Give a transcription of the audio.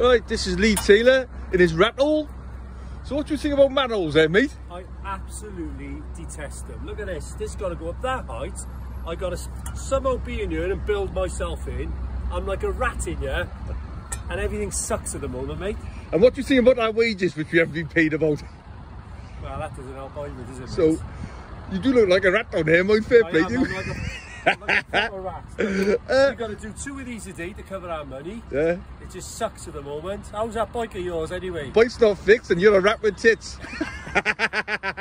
Right, this is Lee Taylor in his rattle. So what do you think about manholes there, mate? I absolutely detest them. Look at this. This got to go up that height. I got to somehow be in here and build myself in. I'm like a rat in here, and everything sucks at the moment, mate. And what do you think about our wages, which we haven't been paid about? Well, that doesn't help either, does it? So, you do look like a rat down here, my fair play am, you. I'm like a, I'm like a proper rat. We've uh, got to do two of these a day to cover our money. Yeah. It just sucks at the moment. How's that bike of yours anyway? Bike's not fixed and you're a rat with tits.